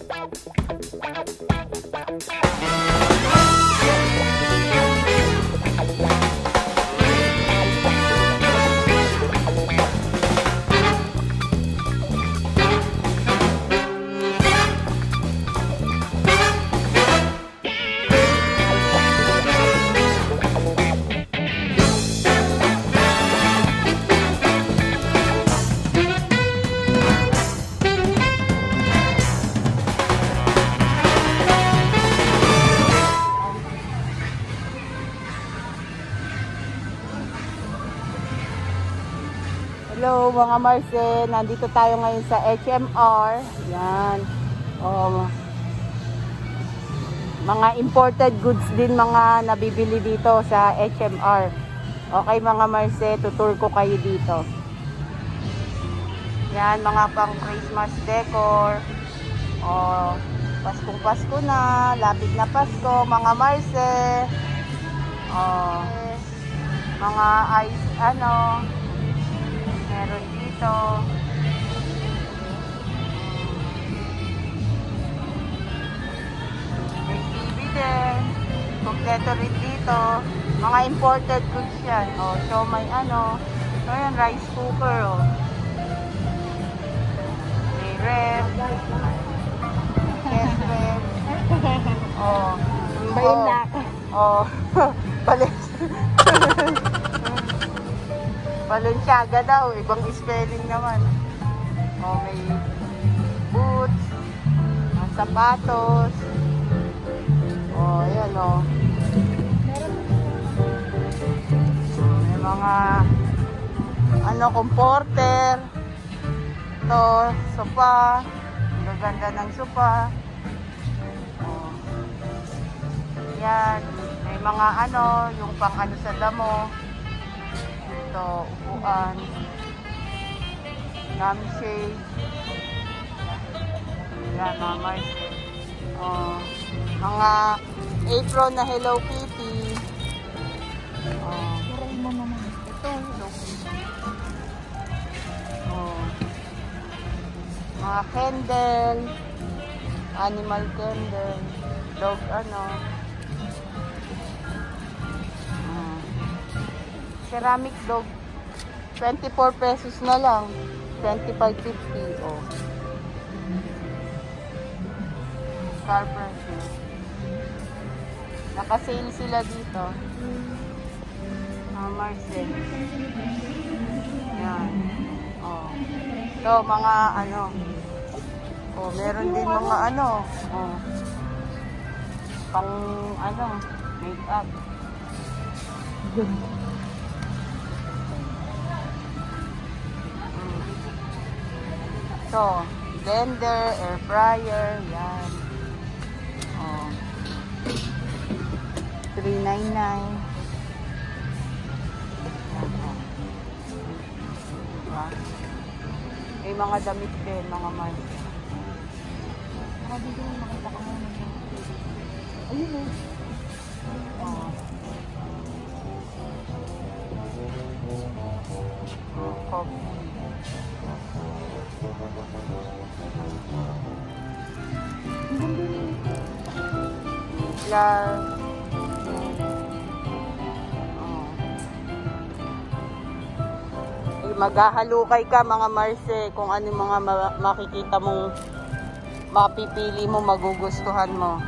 Hello mga Marce, nandito tayo ngayon sa HMR. Yan. Oh, mga imported goods din mga nabibili dito sa HMR. Okay mga Marce, tutur ko kayo dito. Yan, mga pang Christmas decor. Oh, Paskong Pasko na, lapit na Pasko, mga Marce. Oh, mga ice, ano, meron dito. May TV din. Kompleto rin dito. Mga imported goods yan. O, so may ano. So yan, rice cooker o. May ref. Yes, ref. O. Bailak. O. Balis. Balenciaga daw, ibang spelling naman. O, may boots, sapatos. O, ayan o. May mga ano, comforter. Ito, sopa. Gaganda ng sopa. O. Yan. May mga ano, yung pang ano sa damo dito, upuan, lampshade, yan, mga Mars. Oh, mga apron na Hello Kitty. Oh, ito, Hello Kitty. Oh, mga candle, animal candle, dog ano, ceramic dog 24 pesos na lang. 25.50 oh. Car nakasale sila dito. Mga Marcel. Yan. Oh. Ito mga ano oh meron din mga ano oh. Pang ano make up So, blender, air fryer, yan. Oh. 399. Yan, oh. Diba? May mga damit din, mga man. Sabi ko makita ko mo. Ayun eh. Oh. Oh, coffee. Glass. Oh. Maghahalukay ka mga Marce kung ano mga ma- makikita mong mapipili mo, magugustuhan mo.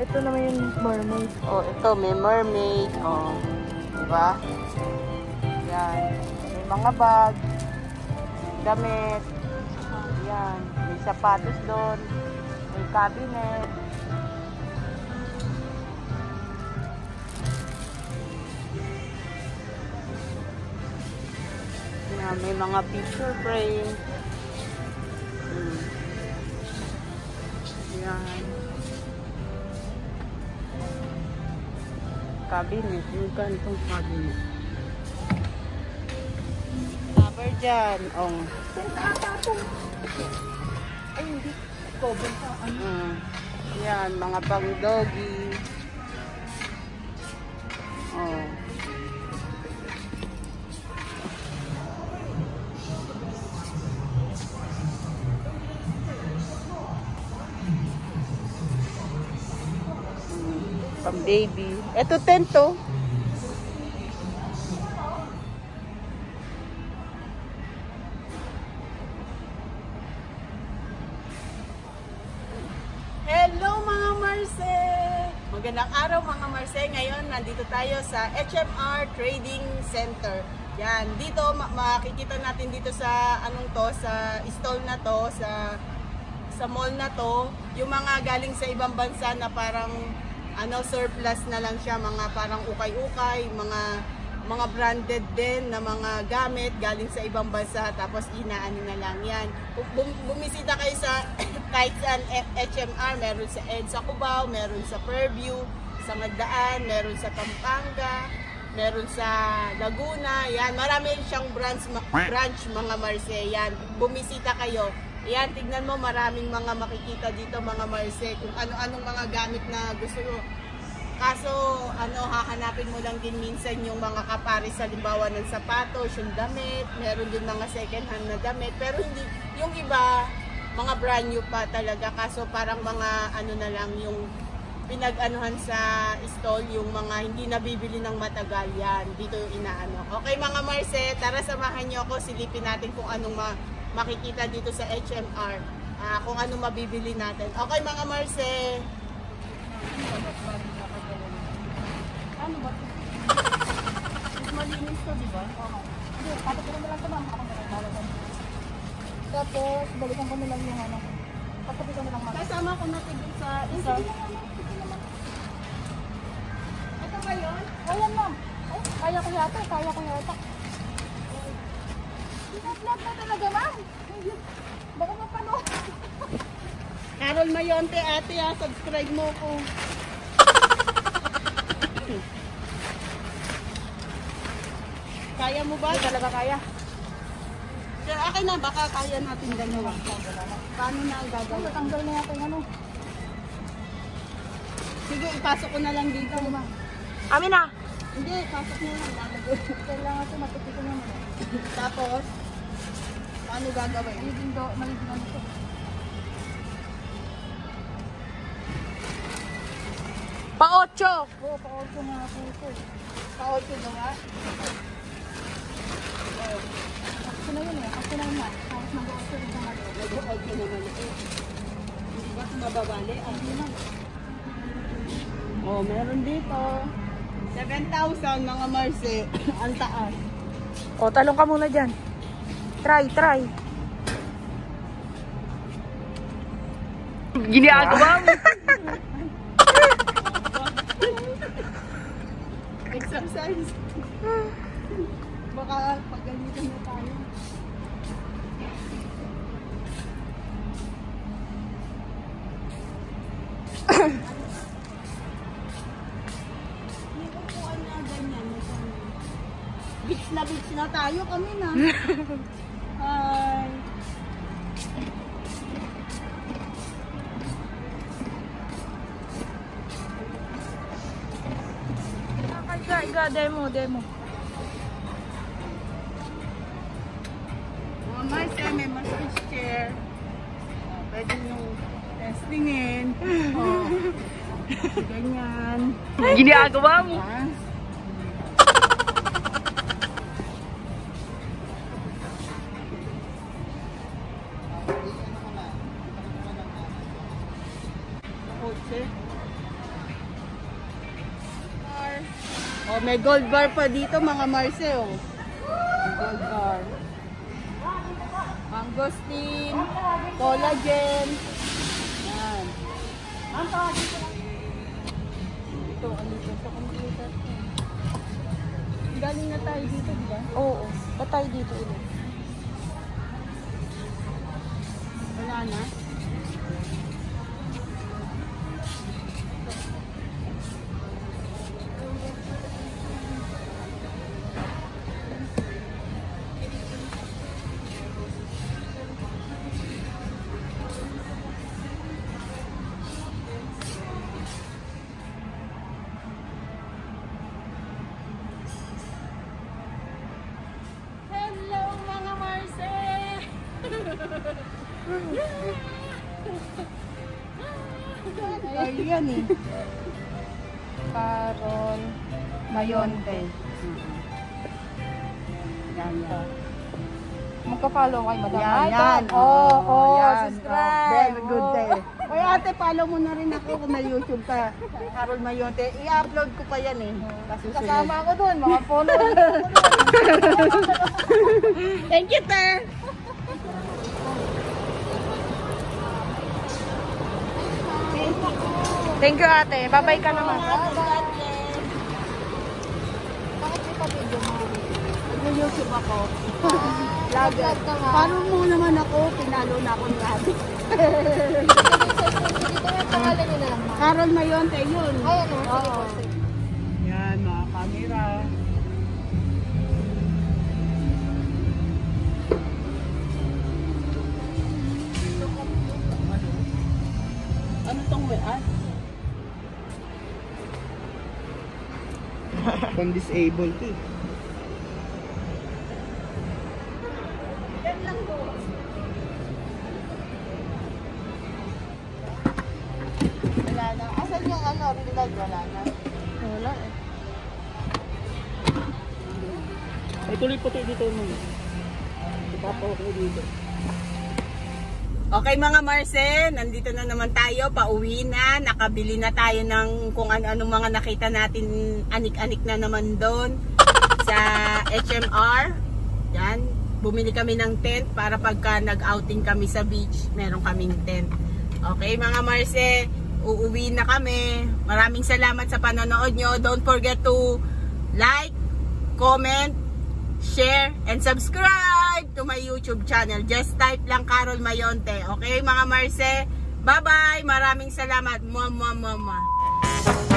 Ito naman yung mermaid. Oh, ito may mermaid. Oh, di ba? Yan. May mga bag, damit. Yan. May sapatos doon. May cabinet. Yan. May mga picture frame. Hmm. Yan. cabinet, yung kantong cabinet. Sir Jan, ong. Ay, hindi. Kobo pa. Ano? Hmm. Yan, mga pang-doggy. Oh. Hmm. pang baby. Ito 10 to. Tayo sa HMR Trading Center. Yan, dito ma- makikita natin dito sa anong to, sa stall na to, sa sa mall na to, yung mga galing sa ibang bansa na parang ano surplus na lang siya, mga parang ukay-ukay, mga mga branded din na mga gamit galing sa ibang bansa tapos inaano na lang yan. Bum- bumisita kayo sa kahit saan HMR, meron sa EDSA Cubao, meron sa Fairview, sa Magdaan, meron sa Pampanga, meron sa Laguna, yan. Marami siyang branch, branch mga Marse, yan. Bumisita kayo. Yan, tignan mo, maraming mga makikita dito mga Marse, kung ano-anong mga gamit na gusto mo. Kaso, ano, hahanapin mo lang din minsan yung mga kapares sa limbawa ng sapatos, yung damit, meron din mga second hand na damit, pero hindi, yung iba, mga brand new pa talaga, kaso parang mga ano na lang yung pinag-anuhan sa stall, yung mga hindi nabibili ng matagal yan, dito yung inaano. Okay mga Marce, tara samahan niyo ako, silipin natin kung anong ma- makikita dito sa HMR, ah, kung anong mabibili natin. Okay mga Marce, Ano ba? Malinis to, di ba? Oo. Hindi, patatulan mo lang ito, ma'am. Ako. Tapos, balikan ko na lang yung ano. Patabi ko na lang, ma'am. kasama ko na ito sa Isa. isa. Yun? Oh, yan, ma'am. Ay, kaya ko yata, kaya ko yata. Flat na talaga, ma'am. Baka mapano. Carol Mayonte, ate ha, subscribe mo ko. Kaya mo ba? Hindi talaga kaya. Sir, akin na, baka kaya natin dalawa. Paano na ang gagawin? natanggal na yata yung ano. Sige, ipasok ko na lang dito. Amin na. Hindi, ipasok mo lang. lalagay. Kailangan ito, matutukan naman. Tapos, paano gagawin? Magiging do, magiging ano ito. Pa-ocho. Oo, pa-orto nga po ito. Pa-8 na nga. Ako na yun eh. Ako na yun, ma'am. Tapos mag-orto rin sa mga Nag-8 na maliit. Hindi ba ito mababali? Ang Hindi na. Oh, meron dito. 7,000 mga Marse. Ang taas. O, talong ka muna dyan. Try, try. Ginagawa mo. Exercise. Baka pagalitan na tayo. Beach na beach na tayo kami na. Hi. Iga, iga, demo, demo. Mga Marse, may massage chair. Oh, pwede nyo testingin. Oh. Ganyan. Ginagawa mo. Ah. May gold bar pa dito mga Marce oh. Gold bar. Mangosteen, collagen. Yan. Ito, ano ito sa computer. Galing na tayo dito, di ba? Oo, ba't tayo dito ulit? Wala na. Ay, yan eh. Carol Mayonte. Yan, yan. Magka-follow kay Madam. Yan, Ay, yan. Oo, oh, oh, yan. subscribe. Oh, very good Oh. day. Oy, ate, follow mo na rin ako kung may YouTube ka. Carol Mayonte. I-upload ko pa yan eh. Kasi Kasama ako doon, mga follow. Thank you, te. Thank you ate. Babay ka naman. Bakit may pa-video mo? Nag-YouTube ako. Vlogger. Paano mo naman ako? Pinalo na ako ni ate. Pangalan niyo na lang. Carol Mayonte, yun. Ay, ano? Yan, mga camera. Pang disabled to. eh. Po. Wala na. Asan yung ano, life? Wala na. Wala eh. Ay, tuloy puti dito mo. Ipapawak mo dito. Okay mga Marcel, nandito na naman tayo, pauwi na, nakabili na tayo ng kung ano-anong mga nakita natin, anik-anik na naman doon sa HMR. Yan, bumili kami ng tent para pagka nag-outing kami sa beach, meron kaming tent. Okay mga Marcel, uuwi na kami. Maraming salamat sa panonood nyo. Don't forget to like, comment, share, and subscribe to my YouTube channel. Just type lang Carol Mayonte. Okay, mga Marce? Bye-bye! Maraming salamat. Mwah, mwah, mwah, mwah.